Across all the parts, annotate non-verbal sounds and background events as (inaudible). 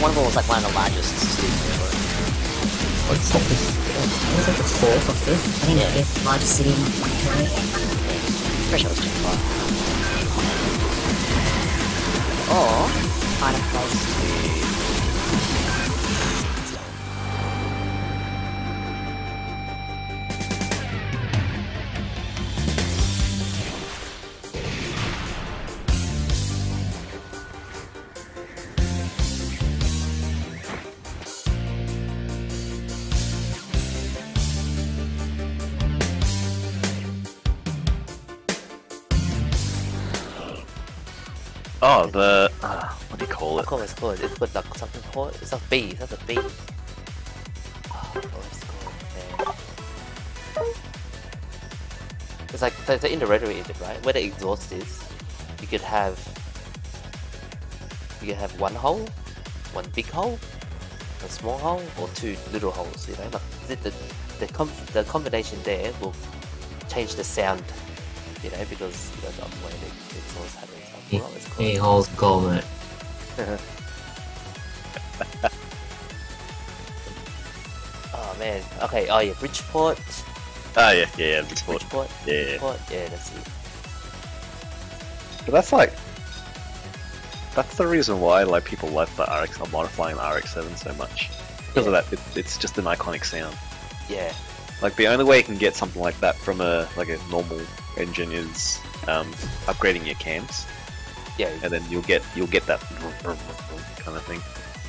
one of them was like one of the largest cities in the world. It's like the, it was like the fourth or fifth. I think Yeah. the fifth largest city in Korea. Pretty sure it was too far. Or find a place to. Oh, the uh, what do you call it? call it's called. It's with like something called. It's a bee. Oh, what's it called? It's like in the rotary engine, right? Where the exhaust is, you could have you could have one hole, one big hole, a small hole, or two little holes. You know, like the the com- the combination there will change the sound. You know, because you know, the way the exhaust it. I forgot what it's called. Hey, how's it oh man. Okay. Oh yeah, Bridgeport. Oh yeah, yeah, yeah, Bridgeport. Bridgeport. Yeah, yeah. Bridgeport. Yeah, that's it. But that's like that's the reason why like people like the RX are modifying the RX-7 so much because of that. It, it's just an iconic sound. Yeah. Like the only way you can get something like that from a like a normal engine is um, upgrading your cams, Yeah. and then you'll get you'll get that kind of thing.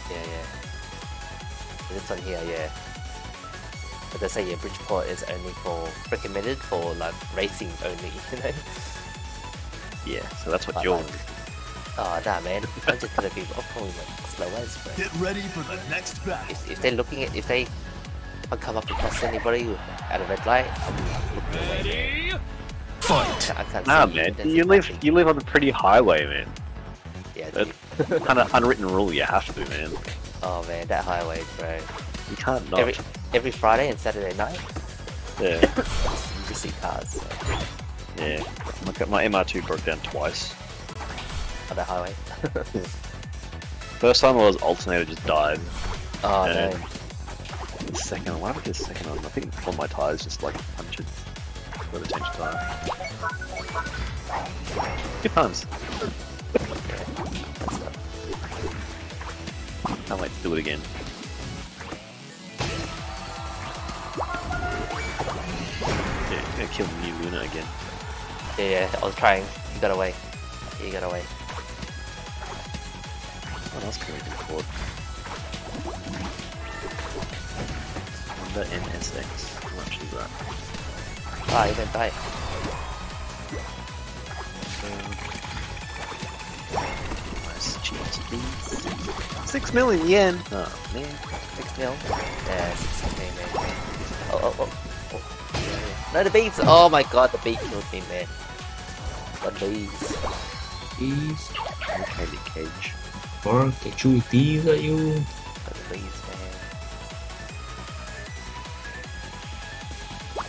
Yeah. Yeah. This one here. Yeah. But they say yeah, Bridgeport is only for recommended for like racing only. (laughs) You know. Yeah, so that's what But you're. like- Oh nah, man. I'm just gonna be oh, probably like slow as, bro. Get ready for the next battle. If, if they're looking at if they if I come up across anybody at a red light, I'll be like looking away. Man. I Fight. I can't Nah, man, there's you live nothing. you live on a pretty highway, man. Yeah, That- dude. kind of unwritten rule. You have to, man. Oh man, that highway, bro. You can't not. Every every Friday and Saturday night, Yeah, (laughs) you just see cars so, yeah. My, my MR2 broke down twice. on that highway. (laughs) First time I was alternator just died. Oh and no. the second, what happened to the second one? I think one of my tires just like punctured. Got a change tire. Good times. Can't wait to do it again. Yeah, gonna kill New Luna again. yeah, yeah, I was trying. You got away. You got away. What else can we record? Honda NSX. How much is that? Ah, you didn't die. Nice cheese, please. Six million yen! Oh man. Six mil. Yeah, six mil, man. Oh, oh, oh. oh. No, the bees! Oh my god, the bee killed me, man. The bees. These, Okay, the Cage. or get chewy these at you. The bees, man.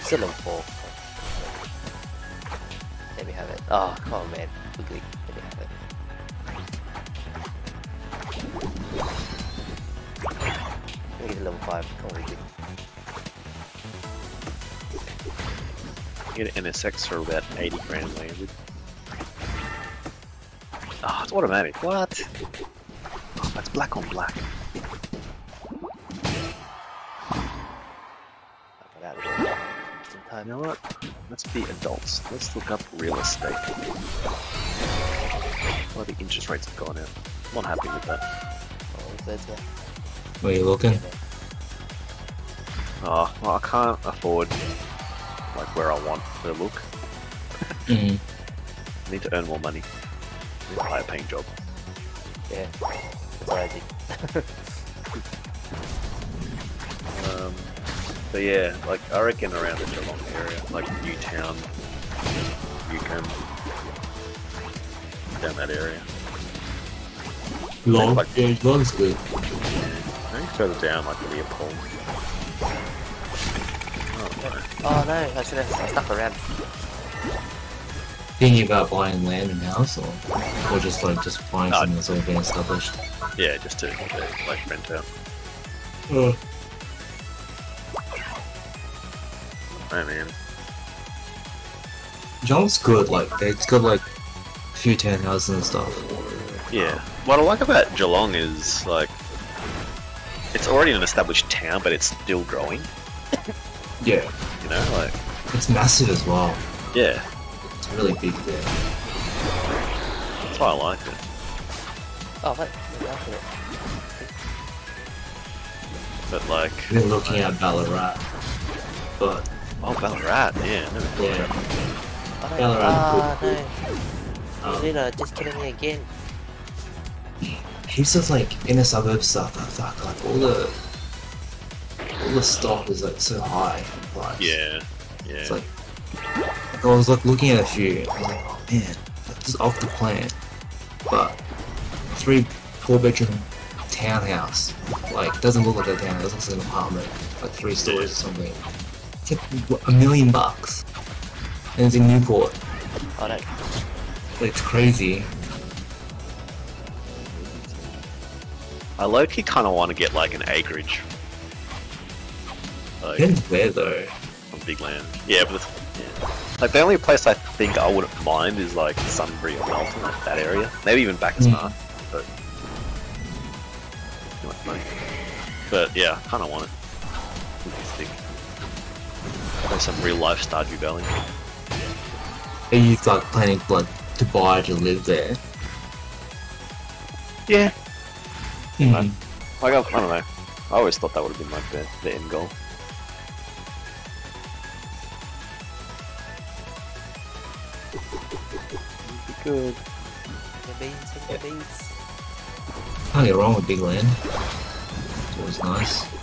Still on four. Oh, come on, man. Quickly. Let me have it. Let me get to level 5. Come on, quickly. Get an NSX for about 80 grand landed. Oh, it's automatic. What? Ah, oh, that's black on black. I'll get out of there. Some You time. know what? Let's be adults. Let's look up real estate. Well, the interest rates have gone up. I'm not happy with that. Oh, that's one. Where you looking? Oh, well, I can't afford like where I want to look. Mm. I need to earn more money. I Need a higher paying job. Yeah. That's what I but yeah, like I reckon around the Geelong area, like Newtown, Newcomb, down that area. Long, Like- yeah, long's good. I think further down, like Leopold. Oh. Oh no, I should have stuck around. thinking about buying land and house, or or just like just buying No. something that's already been established? Yeah, just to uh, like rent out. Uh, I mean, Geelong's good. Like it's got like a few townhouses and stuff. yeah. What I like about Geelong is like it's already an established town, but it's still growing. (coughs) Yeah, You know, like it's massive as well. yeah, It's really big there. that's why I like it. Oh, wait. maybe after it. But like, We're looking at Ballarat, but oh Ballarat, yeah. never yeah, about Oh, no. Ballarat. Ah, no. um, Luna, just killing me again. heaps of like inner suburb stuff. I fuck, like all the all the stock is like so high in price. Yeah, yeah. It's like, like I was like looking at a few. I was like, oh man, that's just off the plan. But three, four bedroom townhouse, like doesn't look like a townhouse. It looks like an apartment, like three stories or something. A million bucks, and it's in Newport. Oh, no. It's crazy. I low key kind of want to get like an acreage, like Depends where though. on big land. Yeah, but yeah. like the only place I think I wouldn't mind is like Sunbury or Melton, that, that area. Maybe even back as Mm. far, but much money. But yeah, kind of want it. Think. There's some real life Stardew Valley. Are you like planning like to buy to live there? Yeah. Mm. Like I, I don't know. I always thought that would have been like the, the end goal. Good. The beans, the beans. Can't wrong with big land. It's always nice.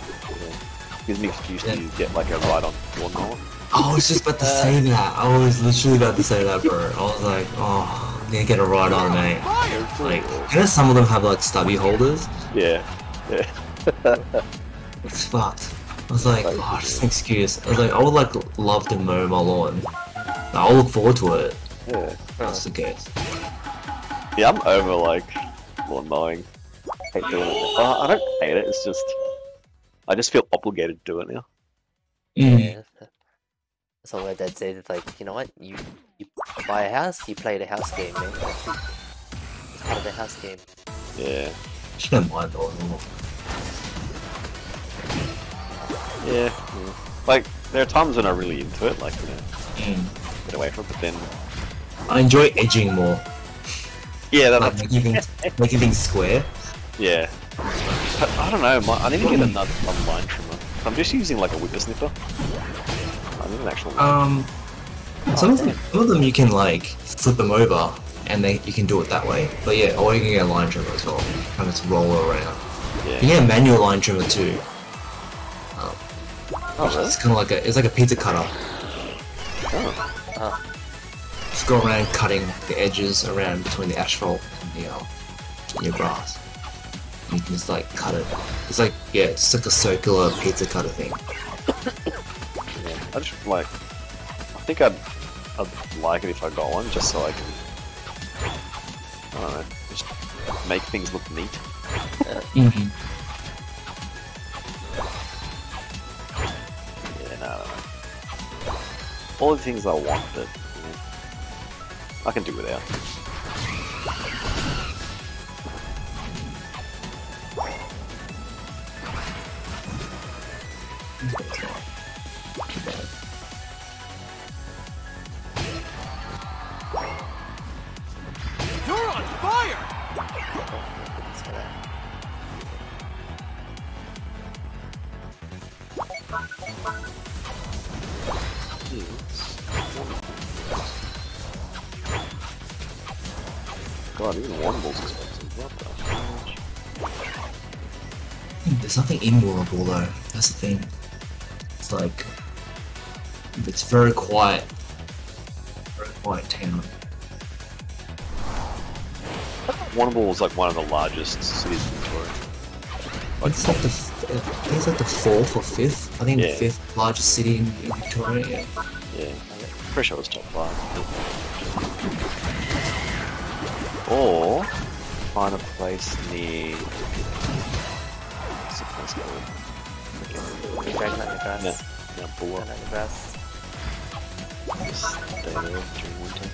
Gives me an excuse Yeah. to get like a ride on lawnmower. I was just about to uh, say that. I was literally about to say that, bro. I was like, oh, I'm gonna get a ride on, mate. Like, you know, some of them have like stubby holders. Yeah. Yeah. (laughs) It's fucked. I was like, oh, just an excuse. I was like, I would like love to mow my lawn. I'll look forward to it. Yeah. That's the case. Yeah, I'm over like lawn mowing. Hate doing it. Well, I don't hate it. It's just I just feel obligated to do it now. Mm. Yeah. That's all my dad says. It's like, you know what? You you buy a house, you play the house game, man. That's it. It's part of the house game. Yeah. She don't mind though. Yeah. yeah. Like there are times when I'm really into it, like you know, Mm. get away from it. But then I enjoy edging more. yeah, that, Like that's making things, making things square. yeah. But I don't know. My, I need to get another a line trimmer. I'm just using like a whippersnipper. I need an actual. Um, some of them, some of them you can like flip them over, and they you can do it that way. But yeah, or you can get a line trimmer as well, kind of just roll around. You can get a manual line trimmer too. Oh, really? It's kind of like a it's like a pizza cutter. Oh. Oh, Just go around cutting the edges around between the asphalt and the uh, and your grass. You can just like cut it. It's like yeah, it's like a circular pizza cutter thing. Yeah. I just like. I think I'd. I'd like it if I got one, just so I can. I don't know. Just make things look neat. (laughs) Mm-hmm. Yeah, no, I. All the things I want, but you know, I can do without. You're on fire! goodness for that. God, even Warrnambool's expensive. What the? Hmm, there's nothing immovable though. That's the thing. It's like it's very quiet. Very quiet town. Warrnambool was like one of the largest cities in Victoria. Like, it's like the I think it's like the fourth or fifth. I think the fifth largest city in, in Victoria. Yeah. Yeah, pretty sure it was top five. Or find a place near. What's the place called? Freaking- Dragon on the grass. Yeah, yeah, Bulwark. Dragon on the grass. Just stay there during winter.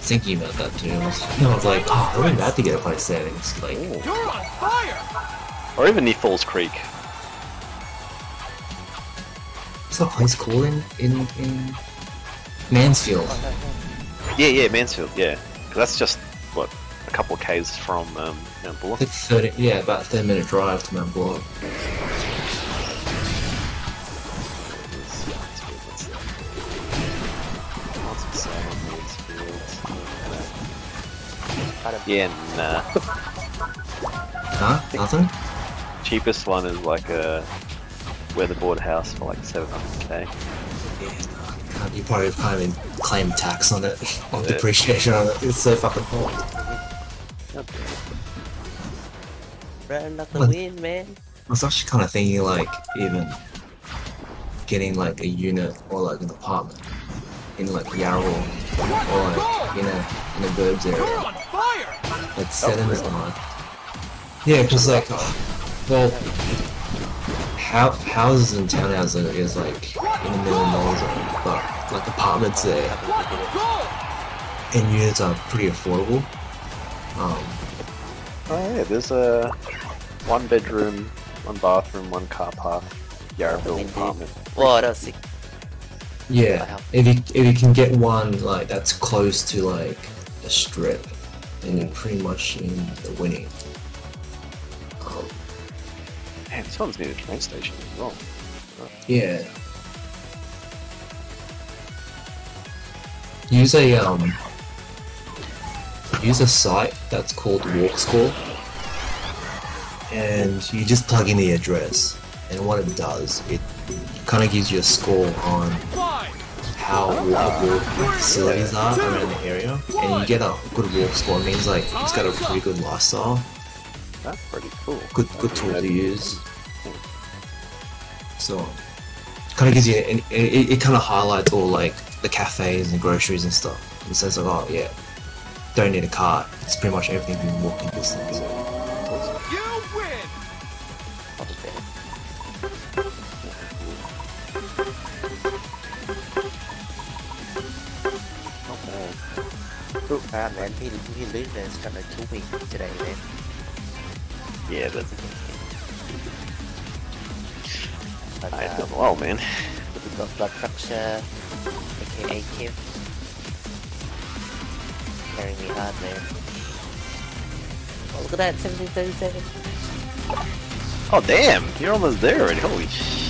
Thinking about that too. I was, (laughs) I was like, oh, I wouldn't have to get a place there. And like, You're on fire! Or even near Falls Creek. what's that place called in in, in Mansfield? Oh, no, no. Yeah, yeah, Mansfield, yeah. that's just, what, a couple of k's from um, Mount Buller? Like thirty, yeah, about thirty minute drive to Mount Buller. Yeah, uh, nah. Huh? Nothing? Cheapest one is like a weatherboard house for like 700k. Yeah, no. Can't- You probably can't even claim tax on it, (laughs) on Yeah. depreciation on it. It's so fucking hot. Run like the What? wind, man. I was actually kind of thinking like even getting like a unit or like an apartment in like Yarra or like in a in a burbs You're area. On fire! Like settings on. Yeah, because like, well, how houses and townhouses are- is like in a million dollars, zone, but like apartments there and units are pretty affordable. Um, Oh yeah, there's a one bedroom, one bathroom, one car park, Yarraville Indeed. apartment. Whoa, that sick. yeah, if you if you can get one like that's close to like a strip, then you're pretty much in the winning. Um, Man, this one's near the train station as well. Yeah. Use a um use a site that's called WalkScore and you just plug in the address and what it does it kind of gives you a score on How walkable facilities are around the area and you get a good walk score it means like it's got a pretty good lifestyle That's pretty cool. good good tool to use. So, kind of gives you, an, it, it kind of highlights all like the cafes and groceries and stuff. The sense of, oh yeah, don't need a car. It's pretty much everything within walking distance. Bad. Man, he, he loses kind of kill me today, man. Yeah, but But, I uh, done well, man. we've got BloodFraxure, aka Kim. Carrying me hard, man. Oh, look at that, 1737. Oh damn, you're almost there already. Holy shit.